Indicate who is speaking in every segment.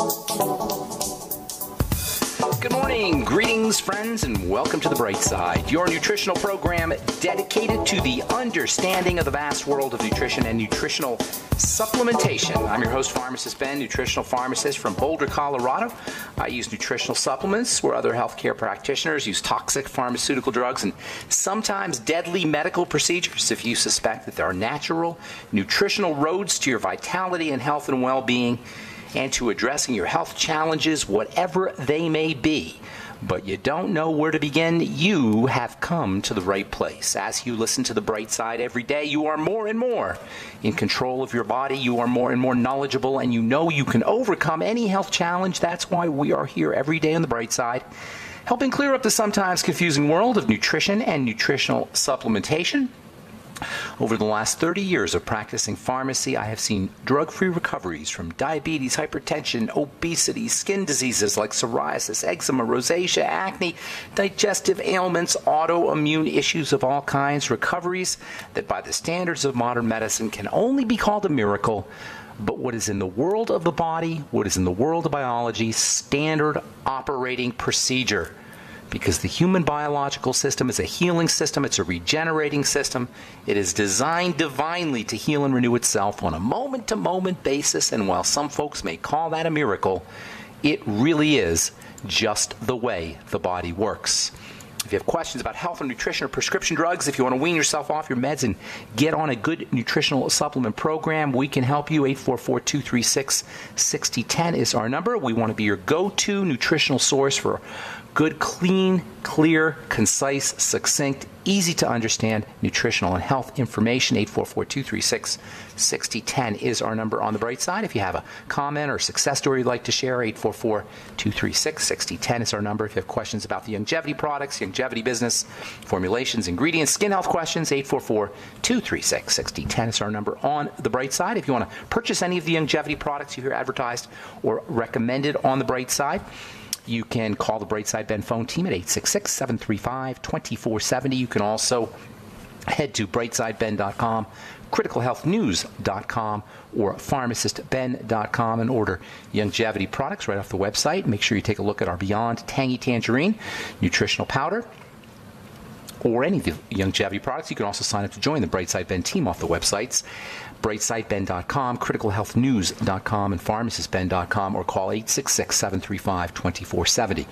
Speaker 1: Good morning, greetings, friends, and welcome to The Bright Side, your nutritional program dedicated to the understanding of the vast world of nutrition and nutritional supplementation. I'm your host, Pharmacist Ben, nutritional pharmacist from Boulder, Colorado. I use nutritional supplements where other healthcare practitioners use toxic pharmaceutical drugs and sometimes deadly medical procedures if you suspect that there are natural nutritional roads to your vitality and health and well being and to addressing your health challenges, whatever they may be. But you don't know where to begin, you have come to the right place. As you listen to the bright side every day, you are more and more in control of your body, you are more and more knowledgeable, and you know you can overcome any health challenge. That's why we are here every day on the bright side, helping clear up the sometimes confusing world of nutrition and nutritional supplementation. Over the last 30 years of practicing pharmacy, I have seen drug free recoveries from diabetes, hypertension, obesity, skin diseases like psoriasis, eczema, rosacea, acne, digestive ailments, autoimmune issues of all kinds, recoveries that by the standards of modern medicine can only be called a miracle. But what is in the world of the body, what is in the world of biology, standard operating procedure because the human biological system is a healing system, it's a regenerating system. It is designed divinely to heal and renew itself on a moment to moment basis. And while some folks may call that a miracle, it really is just the way the body works. If you have questions about health and nutrition or prescription drugs, if you want to wean yourself off your meds and get on a good nutritional supplement program, we can help you. 844 236 6010 is our number. We want to be your go to nutritional source for good, clean, clear, concise, succinct, easy to understand nutritional and health information. 844 236 6010 is our number on the bright side. If you have a comment or success story you'd like to share, 844 236 6010 is our number. If you have questions about the longevity products, longevity business, formulations, ingredients, skin health questions, 844 236 6010 is our number on the bright side. If you want to purchase any of the longevity products you hear advertised or recommended on the bright side, you can call the Brightside Ben phone team at 866 735 2470. You can also head to brightsideben.com, criticalhealthnews.com, or pharmacistben.com and order longevity products right off the website. Make sure you take a look at our Beyond Tangy Tangerine nutritional powder or any of the longevity products. You can also sign up to join the Brightside Ben team off the websites brightsideben.com, criticalhealthnews.com, and pharmacistben.com, or call 866 735 2470.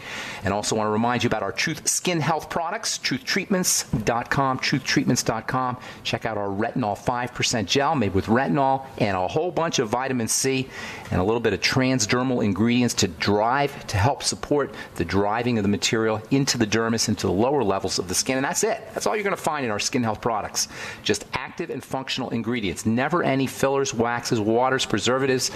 Speaker 1: And also want to remind you about our Truth Skin Health products, truthtreatments.com, truthtreatments.com. Check out our retinol 5% gel made with retinol and a whole bunch of vitamin C and a little bit of transdermal ingredients to drive, to help support the driving of the material into the dermis, into the lower levels of the skin. And that's it. That's all you're going to find in our skin health products. Just active and functional ingredients. Never any fillers, waxes, waters, preservatives,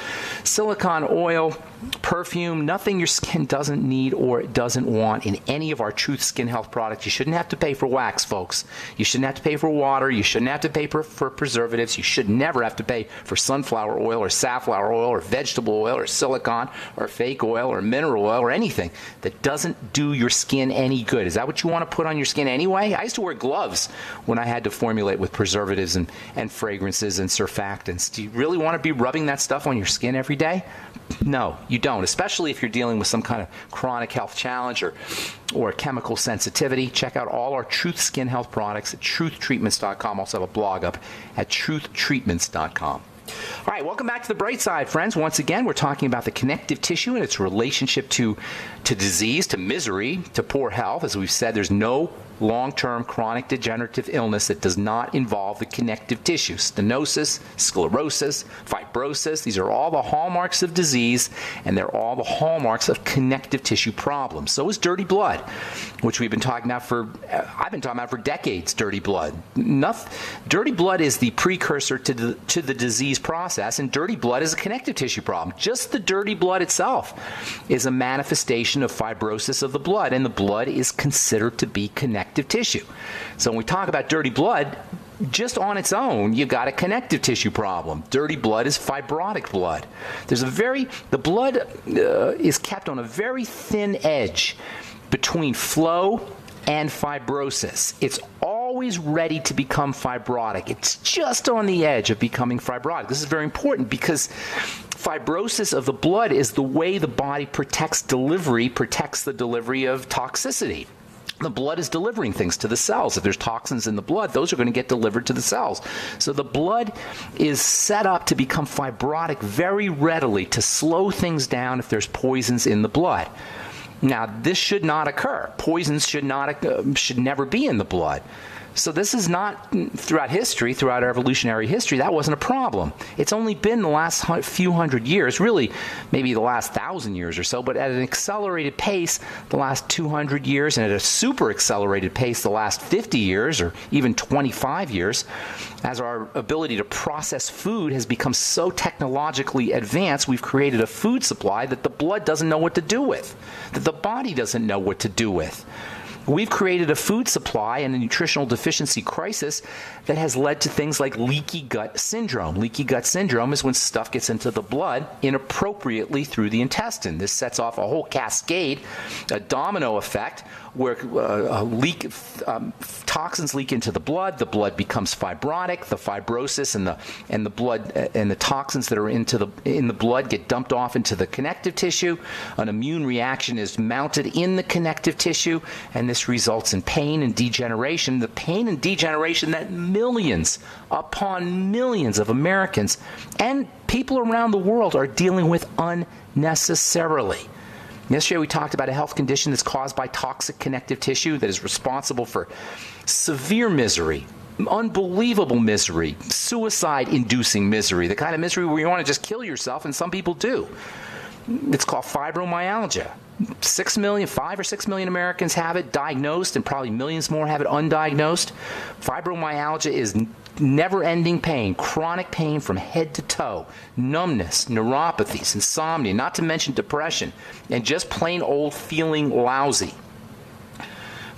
Speaker 1: silicone oil, perfume, nothing your skin doesn't need or it doesn't want in any of our Truth Skin Health products. You shouldn't have to pay for wax, folks. You shouldn't have to pay for water. You shouldn't have to pay for, for preservatives. You should never have to pay for sunflower oil or safflower oil or vegetable oil or silicone or fake oil or mineral oil or anything that doesn't do your skin any good. Is that what you want to put on your skin anyway? I used to wear gloves when I had to formulate with preservatives and, and fragrances and surfactants. Do you really want to be rubbing that stuff on your skin every day? No, you don't, especially if you're dealing with some kind of chronic health challenge or, or chemical sensitivity. Check out all our Truth Skin Health products at truthtreatments.com. Also have a blog up at truthtreatments.com. All right, welcome back to the bright side, friends. Once again, we're talking about the connective tissue and its relationship to, to disease, to misery, to poor health. As we've said, there's no long term chronic degenerative illness that does not involve the connective tissue. Stenosis, sclerosis, fibrosis, these are all the hallmarks of disease, and they're all the hallmarks of connective tissue problems. So is dirty blood, which we've been talking about for, I've been talking about for decades, dirty blood. Nothing, dirty blood is the precursor to the, to the disease process, and dirty blood is a connective tissue problem. Just the dirty blood itself is a manifestation of fibrosis of the blood, and the blood is considered to be connected connective tissue. So when we talk about dirty blood, just on its own, you've got a connective tissue problem. Dirty blood is fibrotic blood. There's a very, the blood uh, is kept on a very thin edge between flow and fibrosis. It's always ready to become fibrotic. It's just on the edge of becoming fibrotic. This is very important because fibrosis of the blood is the way the body protects delivery, protects the delivery of toxicity the blood is delivering things to the cells. If there's toxins in the blood, those are going to get delivered to the cells. So the blood is set up to become fibrotic very readily to slow things down if there's poisons in the blood. Now, this should not occur. Poisons should not uh, should never be in the blood. So this is not throughout history, throughout our evolutionary history, that wasn't a problem. It's only been the last few hundred years, really maybe the last thousand years or so, but at an accelerated pace the last 200 years and at a super accelerated pace the last 50 years or even 25 years, as our ability to process food has become so technologically advanced, we've created a food supply that the blood doesn't know what to do with, that the body doesn't know what to do with. We've created a food supply and a nutritional deficiency crisis that has led to things like leaky gut syndrome. Leaky gut syndrome is when stuff gets into the blood inappropriately through the intestine. This sets off a whole cascade, a domino effect where uh, leak um, toxins leak into the blood. The blood becomes fibrotic. The fibrosis and the and the blood uh, and the toxins that are into the in the blood get dumped off into the connective tissue. An immune reaction is mounted in the connective tissue, and this results in pain and degeneration. The pain and degeneration that millions upon millions of Americans and people around the world are dealing with unnecessarily. Yesterday, we talked about a health condition that's caused by toxic connective tissue that is responsible for severe misery, unbelievable misery, suicide inducing misery, the kind of misery where you want to just kill yourself, and some people do. It's called fibromyalgia. Six million, five or six million Americans have it diagnosed, and probably millions more have it undiagnosed. Fibromyalgia is never ending pain, chronic pain from head to toe, numbness, neuropathies, insomnia, not to mention depression, and just plain old feeling lousy.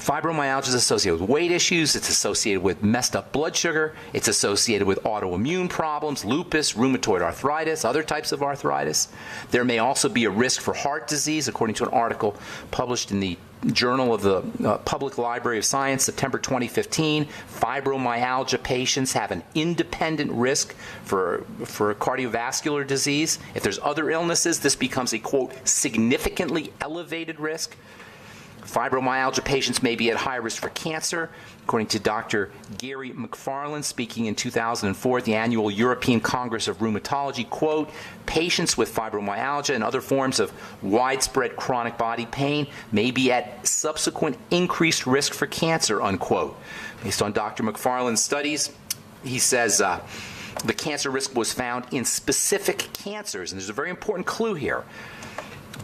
Speaker 1: Fibromyalgia is associated with weight issues, it's associated with messed up blood sugar, it's associated with autoimmune problems, lupus, rheumatoid arthritis, other types of arthritis. There may also be a risk for heart disease, according to an article published in the Journal of the uh, Public Library of Science, September 2015. Fibromyalgia patients have an independent risk for, for cardiovascular disease. If there's other illnesses, this becomes a quote, significantly elevated risk. Fibromyalgia patients may be at high risk for cancer. According to Dr. Gary McFarland, speaking in 2004 at the annual European Congress of Rheumatology, quote, patients with fibromyalgia and other forms of widespread chronic body pain may be at subsequent increased risk for cancer, unquote. Based on Dr. McFarland's studies, he says, uh, the cancer risk was found in specific cancers, and there's a very important clue here.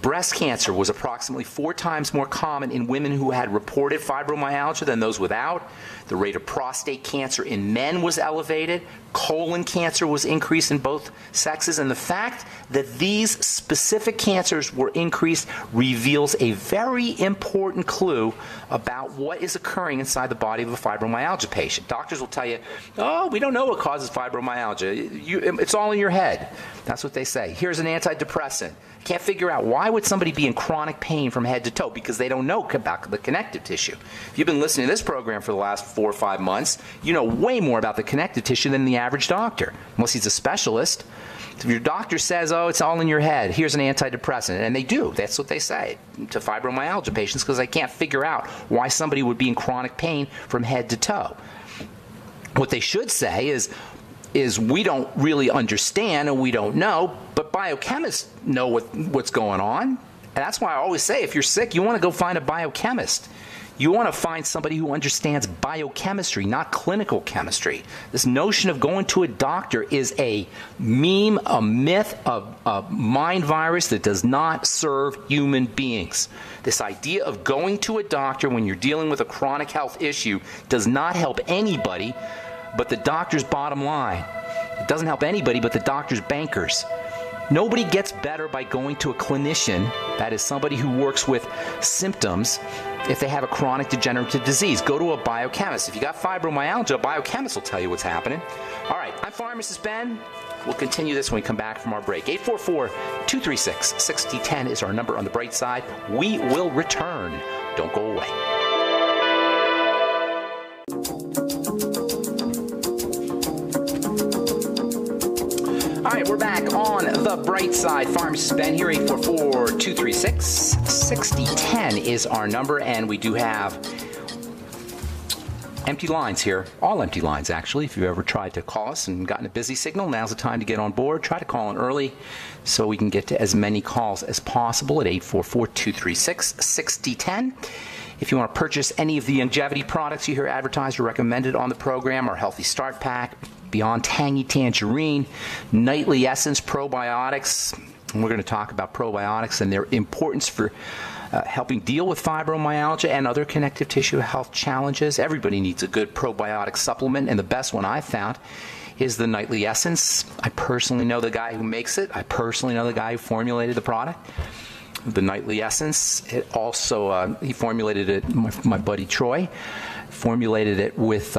Speaker 1: Breast cancer was approximately four times more common in women who had reported fibromyalgia than those without. The rate of prostate cancer in men was elevated. Colon cancer was increased in both sexes. And the fact that these specific cancers were increased reveals a very important clue about what is occurring inside the body of a fibromyalgia patient. Doctors will tell you, oh, we don't know what causes fibromyalgia. You, it's all in your head. That's what they say. Here's an antidepressant. Can't figure out why would somebody be in chronic pain from head to toe because they don't know about the connective tissue. If you've been listening to this program for the last four or five months, you know way more about the connective tissue than the average doctor, unless he's a specialist. If your doctor says, oh, it's all in your head, here's an antidepressant, and they do, that's what they say to fibromyalgia patients because they can't figure out why somebody would be in chronic pain from head to toe. What they should say is, is we don't really understand and we don't know, but biochemists know what, what's going on. And that's why I always say if you're sick, you want to go find a biochemist. You want to find somebody who understands biochemistry, not clinical chemistry. This notion of going to a doctor is a meme, a myth, a, a mind virus that does not serve human beings. This idea of going to a doctor when you're dealing with a chronic health issue does not help anybody but the doctor's bottom line. It doesn't help anybody but the doctor's bankers. Nobody gets better by going to a clinician, that is somebody who works with symptoms, if they have a chronic degenerative disease. Go to a biochemist. If you got fibromyalgia, a biochemist will tell you what's happening. All right, I'm Pharmacist Ben. We'll continue this when we come back from our break. 844 236 6010 is our number on the bright side. We will return. Don't go away. Bright side. Pharmacist Ben here, 844 236 6010 is our number, and we do have empty lines here. All empty lines, actually. If you've ever tried to call us and gotten a busy signal, now's the time to get on board. Try to call in early so we can get to as many calls as possible at 844 236 6010. If you want to purchase any of the longevity products you hear advertised or recommended on the program, our Healthy Start Pack, Beyond Tangy Tangerine, Nightly Essence Probiotics, and we're going to talk about probiotics and their importance for uh, helping deal with fibromyalgia and other connective tissue health challenges. Everybody needs a good probiotic supplement, and the best one I've found is the Nightly Essence. I personally know the guy who makes it, I personally know the guy who formulated the product. The Nightly Essence. It also, uh, he formulated it, my, my, buddy Troy, formulated it with.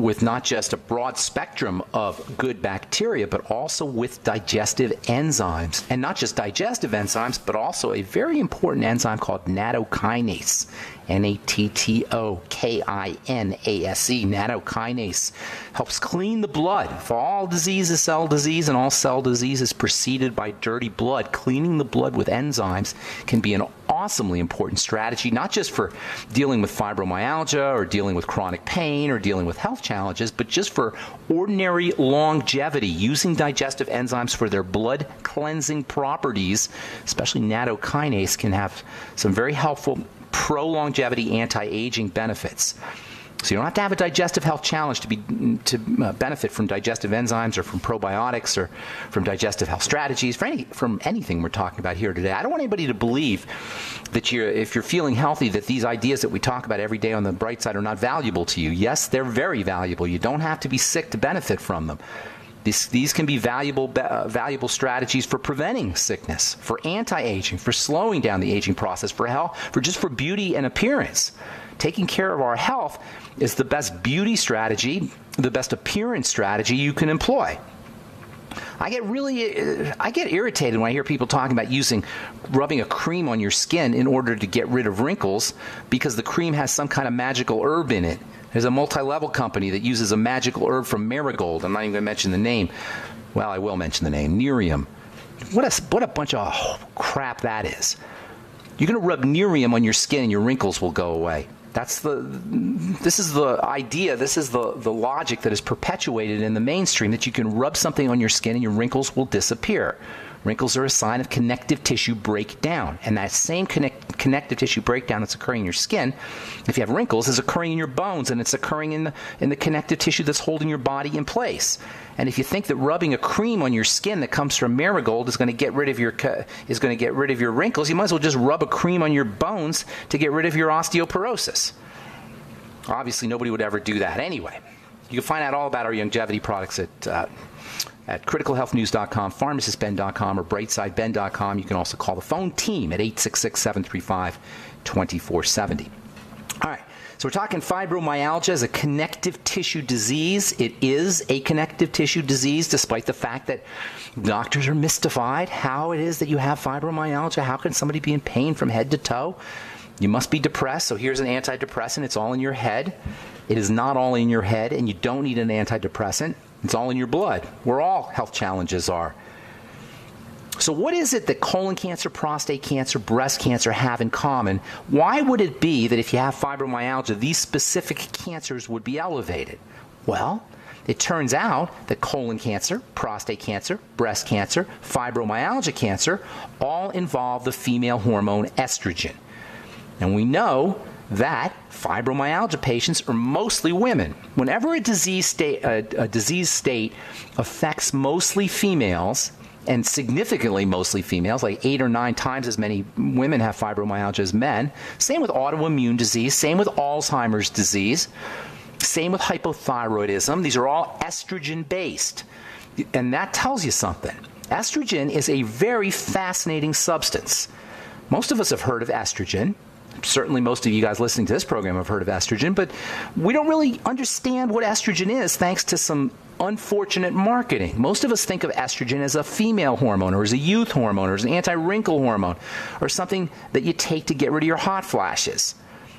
Speaker 1: With not just a broad spectrum of good bacteria, but also with digestive enzymes. And not just digestive enzymes, but also a very important enzyme called nattokinase. N A T T O K I N A S E, nattokinase, helps clean the blood. If all disease is cell disease and all cell disease is preceded by dirty blood, cleaning the blood with enzymes can be an awesomely important strategy, not just for dealing with fibromyalgia or dealing with chronic pain or dealing with health challenges, but just for ordinary longevity, using digestive enzymes for their blood cleansing properties, especially nattokinase, can have some very helpful pro longevity anti aging benefits. So you don't have to have a digestive health challenge to be to uh, benefit from digestive enzymes or from probiotics or from digestive health strategies for any from anything we're talking about here today. I don't want anybody to believe that you if you're feeling healthy that these ideas that we talk about every day on the bright side are not valuable to you. Yes, they're very valuable. You don't have to be sick to benefit from them. These, these can be valuable, uh, valuable strategies for preventing sickness, for anti-aging, for slowing down the aging process, for health, for just for beauty and appearance. Taking care of our health is the best beauty strategy, the best appearance strategy you can employ. I get really uh, I get irritated when I hear people talking about using rubbing a cream on your skin in order to get rid of wrinkles because the cream has some kind of magical herb in it. There's a multi-level company that uses a magical herb from marigold. I'm not even going to mention the name. Well, I will mention the name. Nerium. What a what a bunch of crap that is. You're going to rub Nerium on your skin and your wrinkles will go away. That's the this is the idea, this is the, the logic that is perpetuated in the mainstream that you can rub something on your skin and your wrinkles will disappear. Wrinkles are a sign of connective tissue breakdown. And that same connect, connective tissue breakdown that's occurring in your skin, if you have wrinkles, is occurring in your bones and it's occurring in the, in the connective tissue that's holding your body in place. And if you think that rubbing a cream on your skin that comes from marigold is going to get rid of your is going to get rid of your wrinkles, you might as well just rub a cream on your bones to get rid of your osteoporosis. Obviously, nobody would ever do that anyway. You can find out all about our longevity products at uh, at criticalhealthnews.com, pharmacistben.com, or brightsideben.com. You can also call the phone team at 866 735 2470. All right. So we're talking fibromyalgia as a connective tissue disease. It is a connective tissue disease, despite the fact that doctors are mystified how it is that you have fibromyalgia. How can somebody be in pain from head to toe? You must be depressed, so here's an antidepressant. It's all in your head. It is not all in your head, and you don't need an antidepressant. It's all in your blood, where all health challenges are. So, what is it that colon cancer, prostate cancer, breast cancer have in common? Why would it be that if you have fibromyalgia, these specific cancers would be elevated? Well, it turns out that colon cancer, prostate cancer, breast cancer, fibromyalgia cancer all involve the female hormone estrogen. And we know that fibromyalgia patients are mostly women. Whenever a disease state, a, a disease state affects mostly females, and significantly mostly females, like eight or nine times as many women have fibromyalgia as men. Same with autoimmune disease, same with Alzheimer's disease, same with hypothyroidism. These are all estrogen based. And that tells you something. Estrogen is a very fascinating substance. Most of us have heard of estrogen certainly most of you guys listening to this program have heard of estrogen, but we don't really understand what estrogen is thanks to some unfortunate marketing. Most of us think of estrogen as a female hormone or as a youth hormone or as an anti wrinkle hormone or something that you take to get rid of your hot flashes.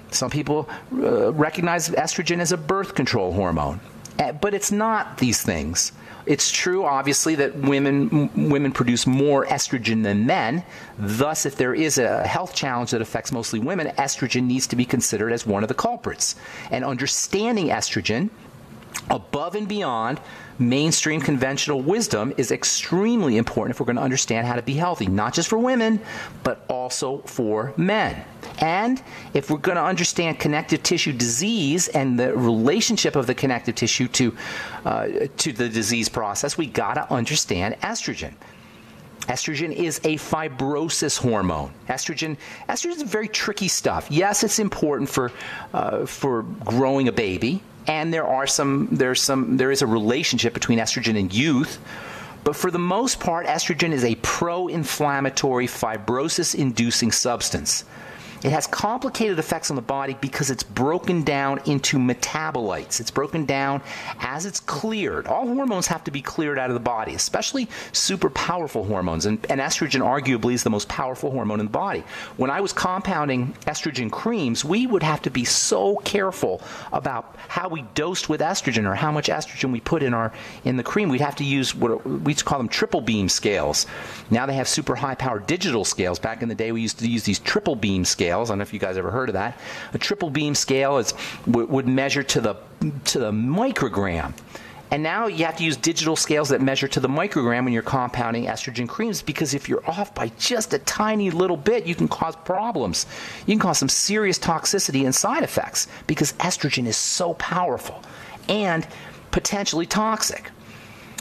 Speaker 1: Some people uh, recognize estrogen as a birth control hormone, uh, but it's not these things. It's true, obviously, that women m- women produce more estrogen than men. Thus, if there is a health challenge that affects mostly women, estrogen needs to be considered as one of the culprits. And understanding estrogen above and beyond mainstream conventional wisdom is extremely important if we're going to understand how to be healthy, not just for women, but also for men. And if we're going to understand connective tissue disease and the relationship of the connective tissue to, uh, to the disease process, we got to understand estrogen. Estrogen is a fibrosis hormone. Estrogen, estrogen is very tricky stuff. Yes, it's important for uh, for growing a baby, and there are some there's some there is a relationship between estrogen and youth. But for the most part, estrogen is a pro-inflammatory, fibrosis-inducing substance. It has complicated effects on the body because it's broken down into metabolites. It's broken down as it's cleared. All hormones have to be cleared out of the body, especially super powerful hormones. And, and estrogen, arguably, is the most powerful hormone in the body. When I was compounding estrogen creams, we would have to be so careful about how we dosed with estrogen or how much estrogen we put in our in the cream. We'd have to use what we call them triple beam scales. Now they have super high power digital scales. Back in the day, we used to use these triple beam scales scales. I don't know if you guys ever heard of that. A triple beam scale is would measure to the to the microgram. And now you have to use digital scales that measure to the microgram when you're compounding estrogen creams because if you're off by just a tiny little bit, you can cause problems. You can cause some serious toxicity and side effects because estrogen is so powerful and potentially toxic.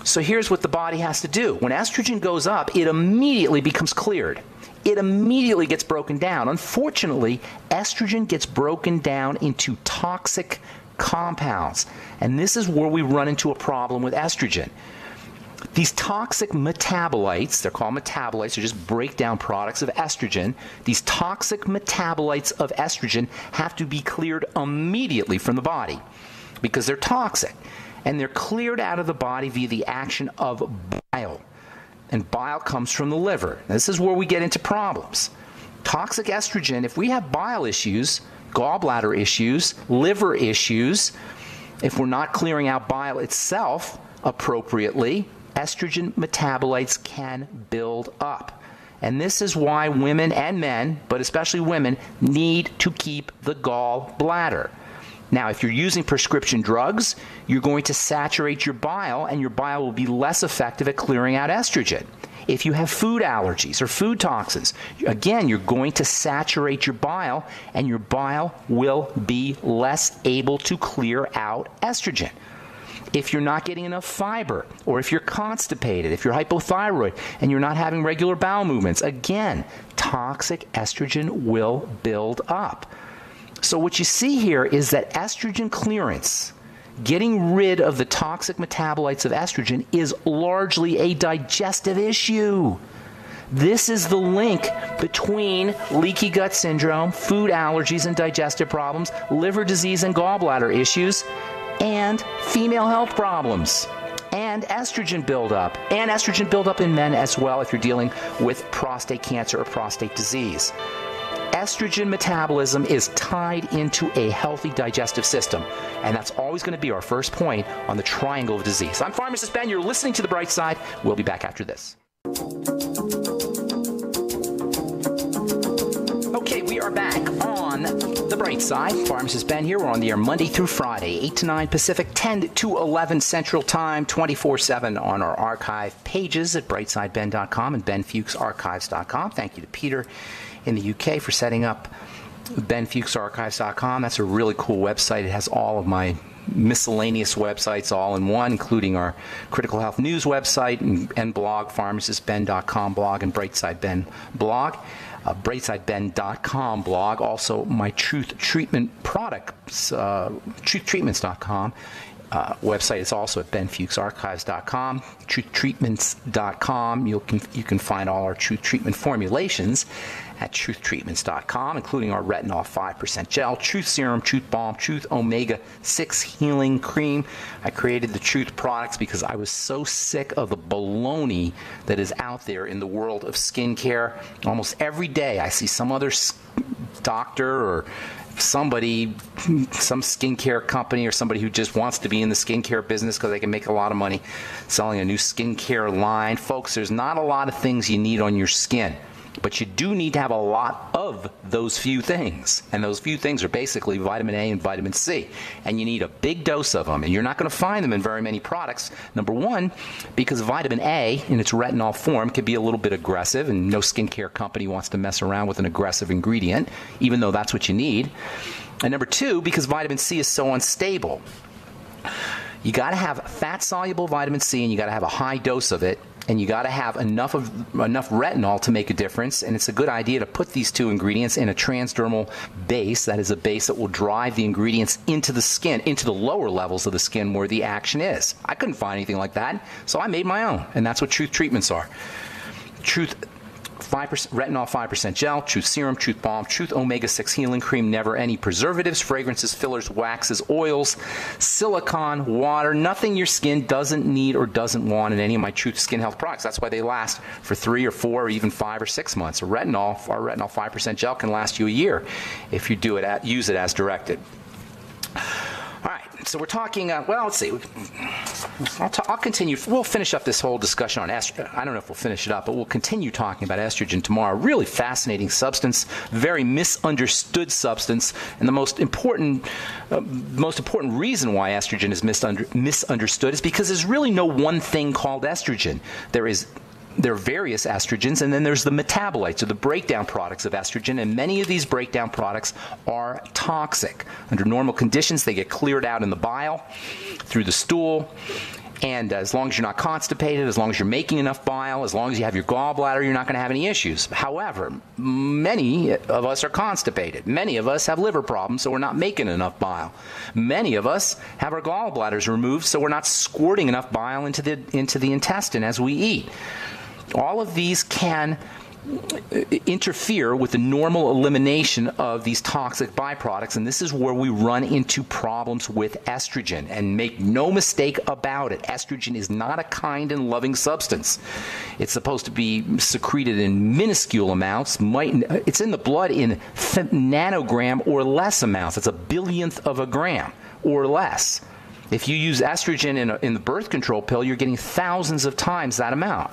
Speaker 1: So here's what the body has to do. When estrogen goes up, it immediately becomes cleared it immediately gets broken down. Unfortunately, estrogen gets broken down into toxic compounds. And this is where we run into a problem with estrogen. These toxic metabolites, they're called metabolites, they're just breakdown products of estrogen. These toxic metabolites of estrogen have to be cleared immediately from the body because they're toxic. And they're cleared out of the body via the action of bile and bile comes from the liver. This is where we get into problems. Toxic estrogen, if we have bile issues, gallbladder issues, liver issues, if we're not clearing out bile itself appropriately, estrogen metabolites can build up. And this is why women and men, but especially women, need to keep the gallbladder. Now, if you're using prescription drugs, you're going to saturate your bile, and your bile will be less effective at clearing out estrogen. If you have food allergies or food toxins, again, you're going to saturate your bile, and your bile will be less able to clear out estrogen. If you're not getting enough fiber, or if you're constipated, if you're hypothyroid, and you're not having regular bowel movements, again, toxic estrogen will build up. So, what you see here is that estrogen clearance, getting rid of the toxic metabolites of estrogen, is largely a digestive issue. This is the link between leaky gut syndrome, food allergies and digestive problems, liver disease and gallbladder issues, and female health problems and estrogen buildup, and estrogen buildup in men as well if you're dealing with prostate cancer or prostate disease estrogen metabolism is tied into a healthy digestive system. And that's always going to be our first point on the triangle of disease. I'm Pharmacist Ben. You're listening to The Bright Side. We'll be back after this. Okay, we are back on The Bright Side. Pharmacist Ben here. We're on the air Monday through Friday, 8 to 9 Pacific, 10 to 11 Central Time, 24 7 on our archive pages at brightsideben.com and benfuchsarchives.com. Thank you to Peter in the UK for setting up benfuchsarchives.com. That's a really cool website. It has all of my miscellaneous websites all in one, including our critical health news website and, and blog, pharmacistben.com blog, and Brightside Ben blog. Uh, brightsideben.com blog, also my truth treatment products, uh, truthtreatments.com uh, website is also at benfuchsarchives.com, truthtreatments.com. You can, you can find all our truth treatment formulations at truthtreatments.com, including our retinol 5% gel, truth serum, truth balm, truth omega 6 healing cream. I created the truth products because I was so sick of the baloney that is out there in the world of skincare. Almost every day I see some other doctor or somebody, some skincare company or somebody who just wants to be in the skincare business because they can make a lot of money selling a new skincare line. Folks, there's not a lot of things you need on your skin. But you do need to have a lot of those few things. And those few things are basically vitamin A and vitamin C. And you need a big dose of them. And you're not going to find them in very many products. Number one, because vitamin A in its retinol form can be a little bit aggressive, and no skincare company wants to mess around with an aggressive ingredient, even though that's what you need. And number two, because vitamin C is so unstable. You got to have fat soluble vitamin C and you got to have a high dose of it and you got to have enough of enough retinol to make a difference. And it's a good idea to put these two ingredients in a transdermal base. That is a base that will drive the ingredients into the skin, into the lower levels of the skin where the action is. I couldn't find anything like that, so I made my own, and that's what Truth treatments are. Truth 5% retinol 5% gel, Truth Serum, Truth Balm, Truth Omega 6 Healing Cream, never any preservatives, fragrances, fillers, waxes, oils, silicone, water, nothing your skin doesn't need or doesn't want in any of my Truth Skin Health products. That's why they last for three or four or even five or six months. Retinol, our retinol 5% gel can last you a year if you do it at, use it as directed so we're talking. Uh, well, let's see. I'll, continue. We'll finish up this whole discussion on estrogen. I don't know if we'll finish it up, but we'll continue talking about estrogen tomorrow. Really fascinating substance, very misunderstood substance, and the most important, uh, most important reason why estrogen is misunderstood is because there's really no one thing called estrogen. There is there are various estrogens, and then there's the metabolites or the breakdown products of estrogen, and many of these breakdown products are toxic. Under normal conditions, they get cleared out in the bile through the stool. And as long as you're not constipated, as long as you're making enough bile, as long as you have your gallbladder, you're not going to have any issues. However, many of us are constipated. Many of us have liver problems, so we're not making enough bile. Many of us have our gallbladders removed, so we're not squirting enough bile into the, into the intestine as we eat. All of these can uh, interfere with the normal elimination of these toxic byproducts, and this is where we run into problems with estrogen. And make no mistake about it, estrogen is not a kind and loving substance. It's supposed to be secreted in minuscule amounts. Might, it's in the blood in nanogram or less amounts. It's a billionth of a gram or less. If you use estrogen in, a, in the birth control pill, you're getting thousands of times that amount.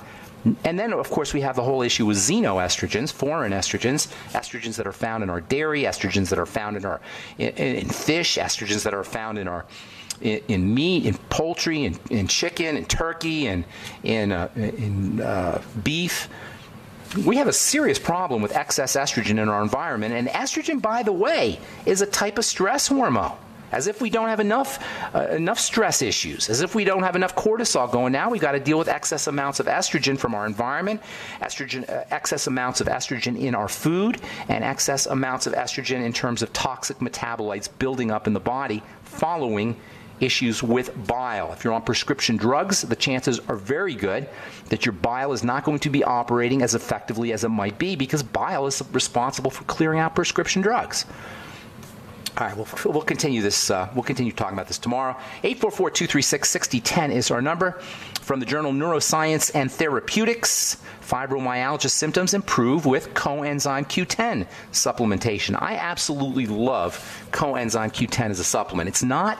Speaker 1: And then, of course, we have the whole issue with xenoestrogens, foreign estrogens, estrogens that are found in our dairy, estrogens that are found in our in, in fish, estrogens that are found in our in, in meat, in poultry, in, in chicken, in turkey, and in uh, in uh, beef. We have a serious problem with excess estrogen in our environment, and estrogen, by the way, is a type of stress hormone as if we don't have enough uh, enough stress issues, as if we don't have enough cortisol going. Now we've got to deal with excess amounts of estrogen from our environment, estrogen, uh, excess amounts of estrogen in our food, and excess amounts of estrogen in terms of toxic metabolites building up in the body following issues with bile. If you're on prescription drugs, the chances are very good that your bile is not going to be operating as effectively as it might be because bile is responsible for clearing out prescription drugs. All right, we'll, we'll continue this. Uh, we'll continue talking about this tomorrow. 844-236-6010 is our number. From the journal Neuroscience and Therapeutics, fibromyalgia symptoms improve with coenzyme Q10 supplementation. I absolutely love coenzyme Q10 as a supplement. It's not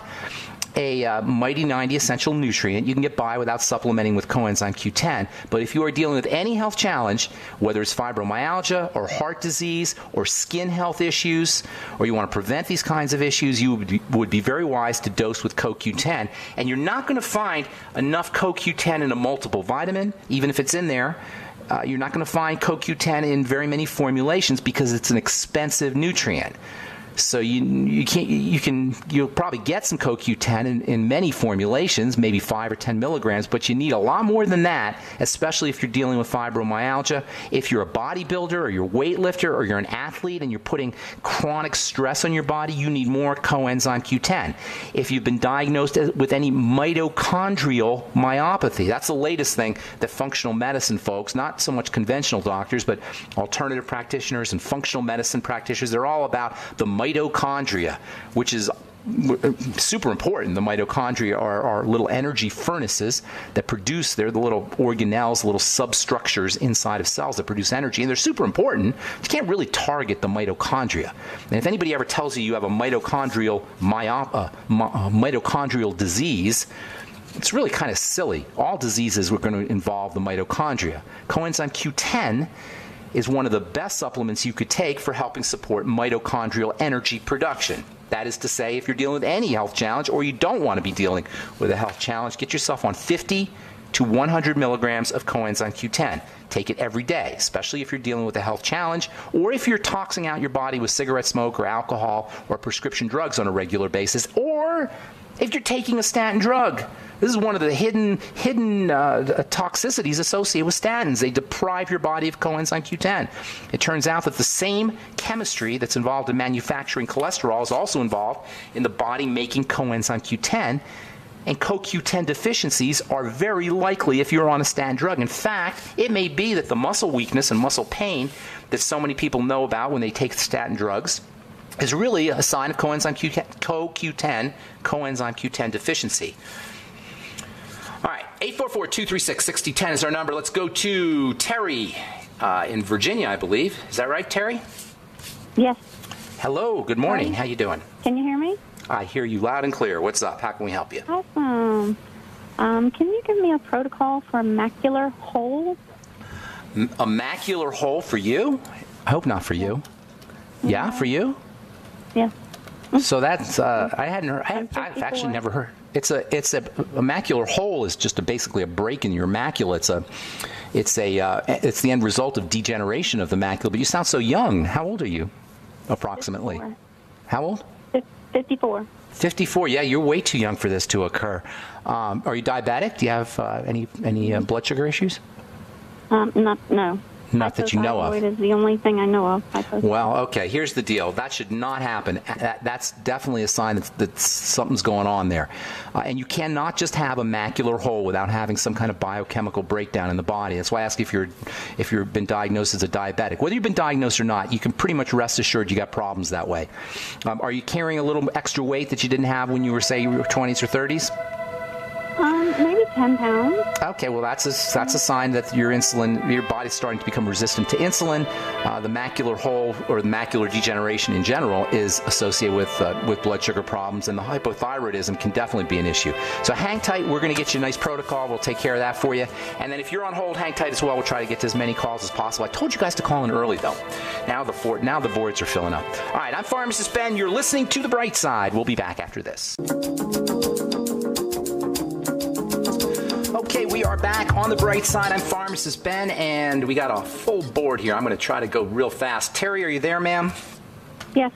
Speaker 1: a uh, Mighty 90 essential nutrient. You can get by without supplementing with coenzyme Q10. But if you are dealing with any health challenge, whether it's fibromyalgia or heart disease or skin health issues, or you want to prevent these kinds of issues, you would be, would be very wise to dose with CoQ10. And you're not going to find enough CoQ10 in a multiple vitamin, even if it's in there. Uh, you're not going to find CoQ10 in very many formulations because it's an expensive nutrient. So you you can't you can you'll probably get some CoQ10 in, in many formulations, maybe five or ten milligrams, but you need a lot more than that, especially if you're dealing with fibromyalgia. If you're a bodybuilder or you're a weightlifter or you're an athlete and you're putting chronic stress on your body, you need more coenzyme Q10. If you've been diagnosed with any mitochondrial myopathy, that's the latest thing that functional medicine folks, not so much conventional doctors, but alternative practitioners and functional medicine practitioners, they're all about the mitochondria mitochondria, which is super important. The mitochondria are, are little energy furnaces that produce, they're the little organelles, little substructures inside of cells that produce energy, and they're super important. You can't really target the mitochondria. And if anybody ever tells you you have a mitochondrial, myop, uh, uh, mitochondrial disease, it's really kind of silly. All diseases are going to involve the mitochondria. Coenzyme Q10 is one of the best supplements you could take for helping support mitochondrial energy production. That is to say, if you're dealing with any health challenge or you don't want to be dealing with a health challenge, get yourself on 50 to 100 milligrams of coenzyme Q10. Take it every day, especially if you're dealing with a health challenge or if you're toxing out your body with cigarette smoke or alcohol or prescription drugs on a regular basis, or if you're taking a statin drug. This is one of the hidden hidden uh, toxicities associated with statins. They deprive your body of coenzyme Q10. It turns out that the same chemistry that's involved in manufacturing cholesterol is also involved in the body making coenzyme Q10. And CoQ10 deficiencies are very likely if you're on a statin drug. In fact, it may be that the muscle weakness and muscle pain that so many people know about when they take statin drugs is really a sign of coenzyme Q10, CoQ10, coenzyme Q10 deficiency. All right, 844 236 6010 is our number. Let's go to Terry uh, in Virginia, I believe. Is that right, Terry?
Speaker 2: Yes.
Speaker 1: Hello, good morning. Hi. How you doing?
Speaker 2: Can you hear me?
Speaker 1: I hear you loud and clear. What's up? How can we help you?
Speaker 2: Awesome. Um, can you give me a protocol for macular hole?
Speaker 1: M- a macular hole for you? I hope not for you. Yeah, yeah for you?
Speaker 2: Yeah.
Speaker 1: So that's uh, I hadn't heard. I, have actually never heard. It's a it's a, a macular hole is just a, basically a break in your macula. It's a it's a uh, it's the end result of degeneration of the macula. But you sound so young. How old are you, approximately?
Speaker 2: 54.
Speaker 1: How old?
Speaker 2: Fifty-four.
Speaker 1: 54. Yeah, you're way too young for this to occur. Um, are you diabetic? Do you have uh, any any uh, blood sugar issues?
Speaker 2: Um, not no.
Speaker 1: Not that you know of.
Speaker 2: is the only thing I know of.
Speaker 1: Well, okay. Here's the deal. That should not happen. That, that's definitely a sign that, that something's going on there. Uh, and you cannot just have a macular hole without having some kind of biochemical breakdown in the body. That's why I ask if you're if you've been diagnosed as a diabetic. Whether you've been diagnosed or not, you can pretty much rest assured you got problems that way. Um, are you carrying a little extra weight that you didn't have when you were, say, your 20s or 30s?
Speaker 2: Um, maybe 10 pounds.
Speaker 1: Okay, well, that's a, that's a sign that your insulin, your body's starting to become resistant to insulin. Uh, the macular hole or the macular degeneration in general is associated with, uh, with blood sugar problems, and the hypothyroidism can definitely be an issue. So hang tight. We're going to get you a nice protocol. We'll take care of that for you. And then if you're on hold, hang tight as well. We'll try to get to as many calls as possible. I told you guys to call in early, though. Now the, for, now the boards are filling up. All right, I'm Pharmacist Ben. You're listening to The Bright Side. We'll be back after this. We are back on the bright side. I'm Pharmacist Ben, and we got a full board here. I'm going to try to go real fast. Terry, are you there, ma'am?
Speaker 2: Yes.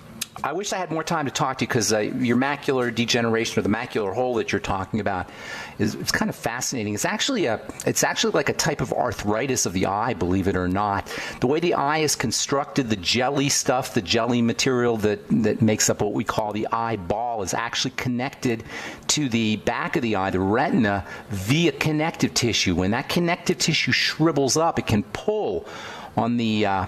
Speaker 1: I wish I had more time to talk to you because uh, your macular degeneration or the macular hole that you're talking about is it's kind of fascinating. It's actually a it's actually like a type of arthritis of the eye, believe it or not. The way the eye is constructed, the jelly stuff, the jelly material that that makes up what we call the eyeball is actually connected to the back of the eye, the retina, via connective tissue. When that connective tissue shrivels up, it can pull on the uh,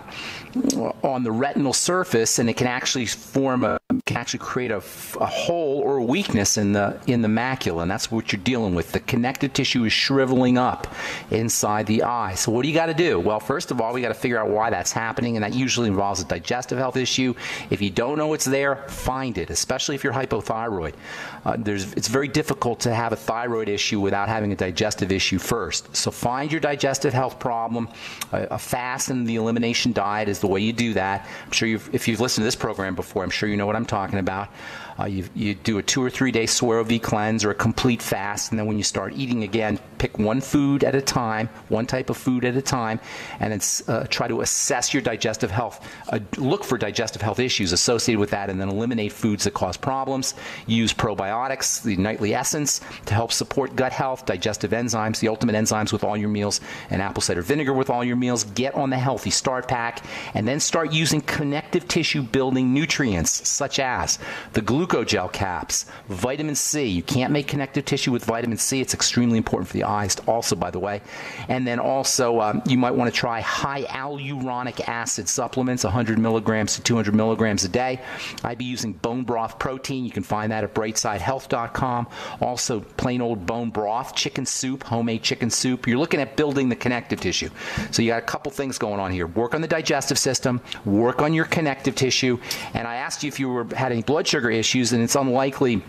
Speaker 1: on the retinal surface, and it can actually form a can actually create a, a hole or a weakness in the in the macula, and that's what you're dealing with. The connective tissue is shriveling up inside the eye. So what do you got to do? Well, first of all, we got to figure out why that's happening, and that usually involves a digestive health issue. If you don't know it's there, find it, especially if you're hypothyroid. Uh, there's, it's very difficult to have a thyroid issue without having a digestive issue first. So find your digestive health problem. A, a fast and the elimination diet is the way you do that. I'm sure you've, if you've listened to this program before, I'm sure you know what I'm talking about. Uh, you, you do a two or three day SWERO-V cleanse or a complete fast, and then when you start eating again, pick one food at a time, one type of food at a time, and uh, try to assess your digestive health. Uh, look for digestive health issues associated with that, and then eliminate foods that cause problems. Use probiotics, the nightly essence, to help support gut health, digestive enzymes, the ultimate enzymes with all your meals, and apple cider vinegar with all your meals. Get on the Healthy Start Pack, and then start using connective tissue building nutrients such as the glucogel caps, vitamin C. You can't make connective tissue with vitamin C. It's extremely important for the eyes, also, by the way. And then also, um, you might want to try high hyaluronic acid supplements, 100 milligrams to 200 milligrams a day. I'd be using bone broth protein. You can find that at brightsidehealth.com. Also, plain old bone broth, chicken soup, homemade chicken soup. You're looking at building the connective tissue. So you got a couple things going on here. Work on the digestive system, work on your connective tissue. And I asked you if you were had any blood sugar issues, and it's unlikely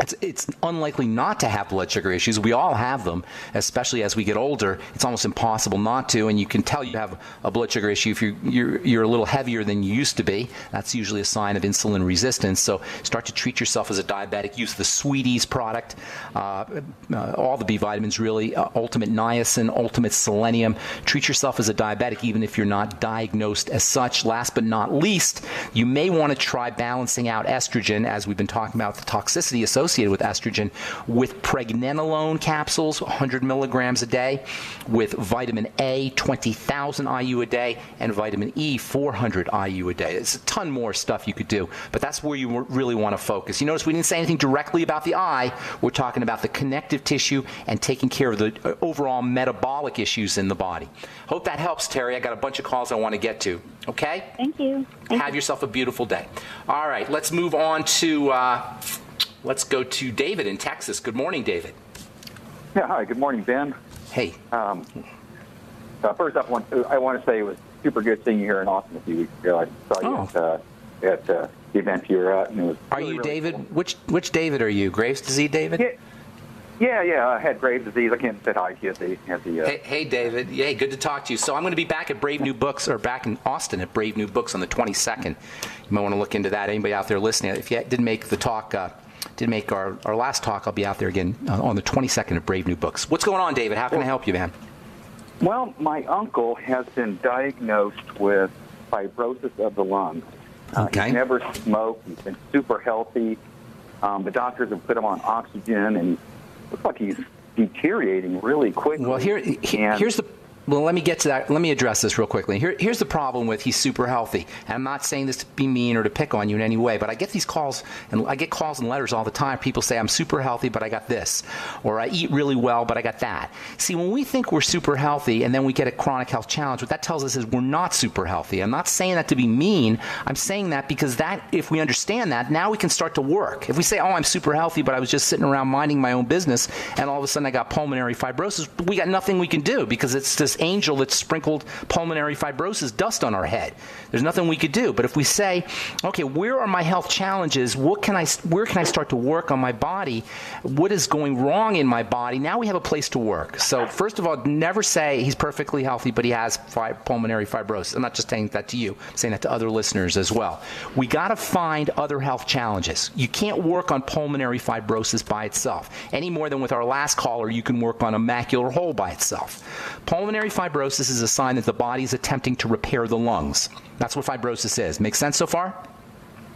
Speaker 1: it's, it's unlikely not to have blood sugar issues. We all have them, especially as we get older. It's almost impossible not to, and you can tell you have a blood sugar issue if you're, you're, you're a little heavier than you used to be. That's usually a sign of insulin resistance. So start to treat yourself as a diabetic. Use the Sweeties product, uh, uh, all the B vitamins really, uh, Ultimate Niacin, Ultimate Selenium. Treat yourself as a diabetic even if you're not diagnosed as such. Last but not least, you may want to try balancing out estrogen, as we've been talking about the toxicity associated associated with estrogen with pregnenolone capsules, 100 milligrams a day, with vitamin A, 20,000 IU a day, and vitamin E, 400 IU a day. There's a ton more stuff you could do, but that's where you really want to focus. You notice we didn't say anything directly about the eye. We're talking about the connective tissue and taking care of the uh, overall metabolic issues in the body. Hope that helps, Terry. I got a bunch of calls I want to get to. Okay?
Speaker 2: Thank you. Thank
Speaker 1: Have yourself a beautiful day. All right, let's move on to. Uh, Let's go to David in Texas. Good morning, David.
Speaker 3: Yeah, hi. Good morning, Ben.
Speaker 1: Hey. Um,
Speaker 3: uh, first up, I want to say it was super good seeing you here in Austin a few weeks ago. I saw you oh. at, uh, at uh, the event you were at, and it was.
Speaker 1: Are
Speaker 3: really,
Speaker 1: you
Speaker 3: really
Speaker 1: David?
Speaker 3: Cool.
Speaker 1: Which which David are you? Graves' disease, David?
Speaker 3: Yeah. Yeah, yeah, I had Graves' disease. I can't say hi to the. At the uh...
Speaker 1: hey, hey, David. Yeah, good to talk to you. So I'm going to be back at Brave New Books, or back in Austin at Brave New Books on the 22nd. You might want to look into that. Anybody out there listening, if you didn't make the talk, uh, did make our, our last talk. I'll be out there again uh, on the 22nd of Brave New Books. What's going on, David? How can I help you, man?
Speaker 3: Well, my uncle has been diagnosed with fibrosis of the lungs. Uh,
Speaker 1: okay.
Speaker 3: He's never smoked. He's been super healthy. Um, the doctors have put him on oxygen, and looks like he's deteriorating really quickly.
Speaker 1: Well, here, here's the well, let me get to that. Let me address this real quickly. Here, here's the problem with he's super healthy. And I'm not saying this to be mean or to pick on you in any way, but I get these calls and I get calls and letters all the time. People say I'm super healthy, but I got this, or I eat really well, but I got that. See, when we think we're super healthy and then we get a chronic health challenge, what that tells us is we're not super healthy. I'm not saying that to be mean. I'm saying that because that, if we understand that, now we can start to work. If we say, "Oh, I'm super healthy, but I was just sitting around minding my own business, and all of a sudden I got pulmonary fibrosis," we got nothing we can do because it's angel that sprinkled pulmonary fibrosis dust on our head. There's nothing we could do. But if we say, okay, where are my health challenges? What can I, where can I start to work on my body? What is going wrong in my body? Now we have a place to work. So first of all, never say he's perfectly healthy, but he has fi- pulmonary fibrosis. I'm not just saying that to you. I'm saying that to other listeners as well. We got to find other health challenges. You can't work on pulmonary fibrosis by itself any more than with our last caller. You can work on a macular hole by itself. Pulmonary fibrosis fibrosis is a sign that the body is attempting to repair the lungs. That's what fibrosis is. Make sense so far?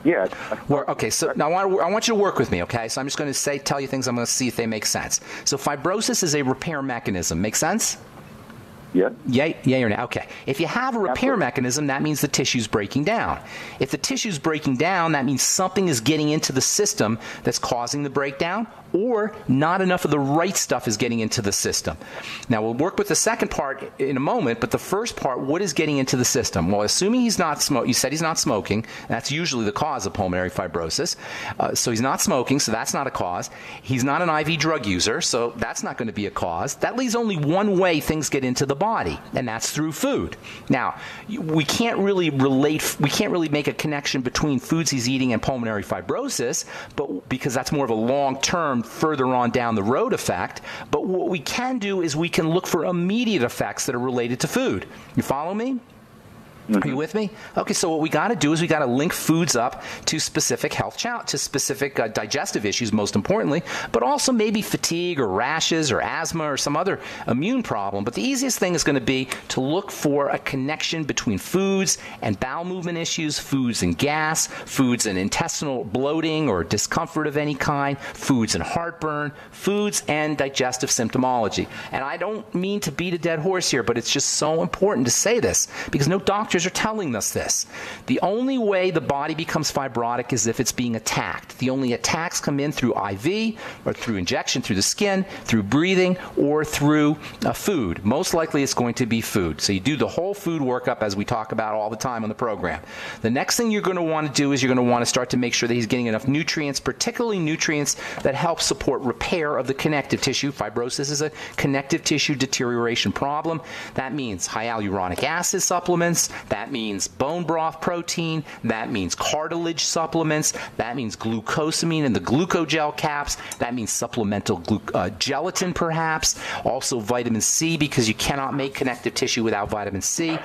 Speaker 3: Yeah.
Speaker 1: okay, so now I want, I want you to work with me, okay? So I'm just going to say, tell you things. I'm going to see if they make sense. So fibrosis is a repair mechanism. Make sense?
Speaker 3: Yeah.
Speaker 1: Yay, yay or nay? Okay. If you have a repair Absolutely. mechanism, that means the tissue's breaking down. If the tissue's breaking down, that means something is getting into the system that's causing the breakdown, or not enough of the right stuff is getting into the system. Now, we'll work with the second part in a moment, but the first part, what is getting into the system? Well, assuming he's not smoking, you said he's not smoking, that's usually the cause of pulmonary fibrosis. Uh, so he's not smoking, so that's not a cause. He's not an IV drug user, so that's not going to be a cause. That leaves only one way things get into the body, and that's through food. Now, we can't really relate, we can't really make a connection between foods he's eating and pulmonary fibrosis, but because that's more of a long term further on down the road effect. But what we can do is we can look for immediate effects that are related to food. You follow me? Mm-hmm. Are you with me? Okay, so what we got to do is we got to link foods up to specific health to specific uh, digestive issues, most importantly, but also maybe fatigue or rashes or asthma or some other immune problem. But the easiest thing is going to be to look for a connection between foods and bowel movement issues, foods and gas, foods and intestinal bloating or discomfort of any kind, foods and heartburn, foods and digestive symptomology. And I don't mean to beat a dead horse here, but it's just so important to say this because no doctor doctors are telling us this. The only way the body becomes fibrotic is if it's being attacked. The only attacks come in through IV or through injection through the skin, through breathing, or through uh, food. Most likely it's going to be food. So you do the whole food workup as we talk about all the time on the program. The next thing you're going to want to do is you're going to want to start to make sure that he's getting enough nutrients, particularly nutrients that help support repair of the connective tissue. Fibrosis is a connective tissue deterioration problem. That means hyaluronic acid supplements, that means bone broth protein, that means cartilage supplements, that means glucosamine and the glucogel caps, that means supplemental glu- uh, gelatin perhaps, also vitamin C because you cannot make connective tissue without vitamin C.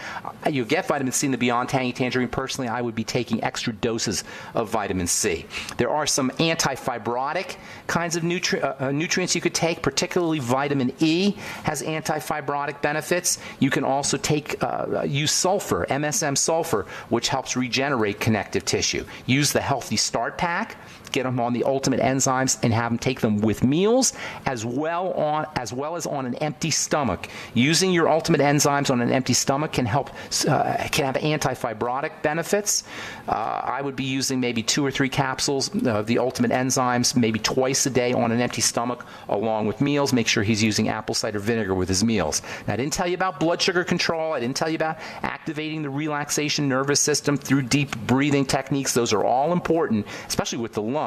Speaker 1: Uh, you get vitamin C in the Beyond Tangy Tangerine. Personally, I would be taking extra doses of vitamin C. There are some anti-fibrotic kinds of nutri- uh, uh nutrients you could take, particularly vitamin E has anti-fibrotic benefits. You can also take uh, use sulfur, MSM sulfur, which helps regenerate connective tissue. Use the Healthy Start Pack get them on the ultimate enzymes and have them take them with meals as well on as well as on an empty stomach. Using your ultimate enzymes on an empty stomach can help uh, can have anti-fibrotic benefits. Uh, I would be using maybe two or three capsules of the ultimate enzymes maybe twice a day on an empty stomach along with meals. Make sure he's using apple cider vinegar with his meals. Now, I didn't tell you about blood sugar control. I didn't tell you about activating the relaxation nervous system through deep breathing techniques. Those are all important, especially with the lungs.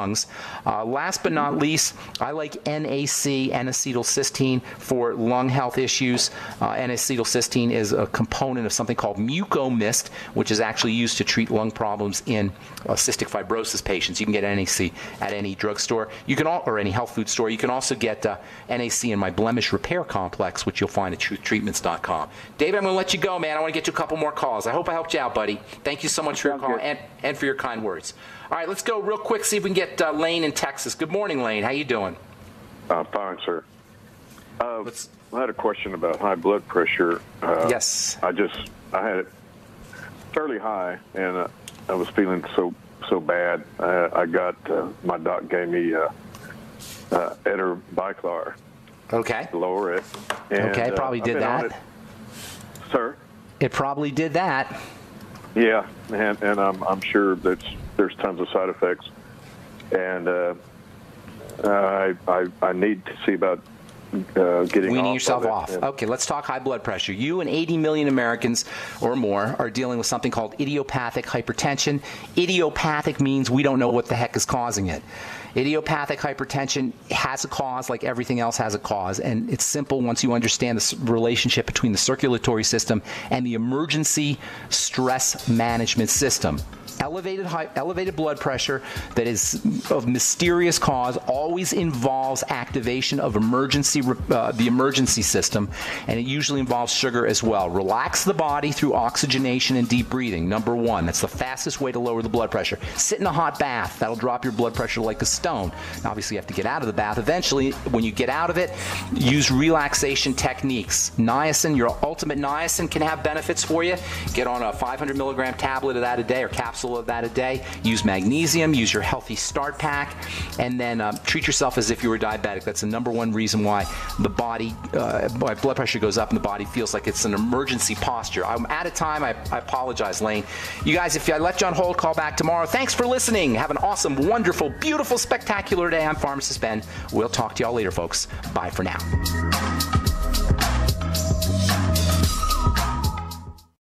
Speaker 1: Uh, last but not least, I like NAC, N-acetylcysteine, for lung health issues. Uh, N-acetylcysteine is a component of something called Mucomyst, which is actually used to treat lung problems in uh, cystic fibrosis patients. You can get NAC at any drugstore. You can all, or any health food store. You can also get uh, NAC in my blemish repair complex, which you'll find at truthtreatments.com. David, I'm going to let you go, man. I want to get to a couple more calls. I hope I helped you out, buddy. Thank you so much for your call and, and for your kind words. All right, let's go real quick, see if we can get uh, Lane in Texas. Good morning, Lane. How you doing?
Speaker 4: Uh, fine, sir. Uh, I had a question about high blood pressure. Uh,
Speaker 1: yes.
Speaker 4: I just I had it fairly high, and uh, I was feeling so so bad. Uh, I got uh, my doc gave me uh, uh, eterbiclar.
Speaker 1: Okay.
Speaker 4: To lower it.
Speaker 1: And, okay, probably did that. It.
Speaker 4: Sir.
Speaker 1: It probably did that.
Speaker 4: Yeah, and and I'm I'm sure that there's tons of side effects, and uh, I, I I need to see about uh, getting
Speaker 1: weaning
Speaker 4: off
Speaker 1: yourself
Speaker 4: of
Speaker 1: off. Okay, let's talk high blood pressure. You and 80 million Americans or more are dealing with something called idiopathic hypertension. Idiopathic means we don't know what the heck is causing it. Idiopathic hypertension has a cause, like everything else has a cause, and it's simple once you understand the relationship between the circulatory system and the emergency stress management system elevated high, elevated blood pressure that is of mysterious cause always involves activation of emergency uh, the emergency system, and it usually involves sugar as well. Relax the body through oxygenation and deep breathing. Number one, that's the fastest way to lower the blood pressure. Sit in a hot bath. That'll drop your blood pressure like a stone. Now, obviously, you have to get out of the bath eventually. When you get out of it, use relaxation techniques. Niacin, your ultimate niacin, can have benefits for you. Get on a 500 milligram tablet of that a day or capsule capsule of that a day. Use magnesium, use your healthy start pack, and then uh, treat yourself as if you were diabetic. That's the number one reason why the body, uh, why blood pressure goes up and the body feels like it's an emergency posture. I'm out of time. I, I apologize, Lane. You guys, if I left you on hold, call back tomorrow. Thanks for listening. Have an awesome, wonderful, beautiful, spectacular day. I'm Pharmacist Ben. We'll talk to y'all later, folks. Bye for now.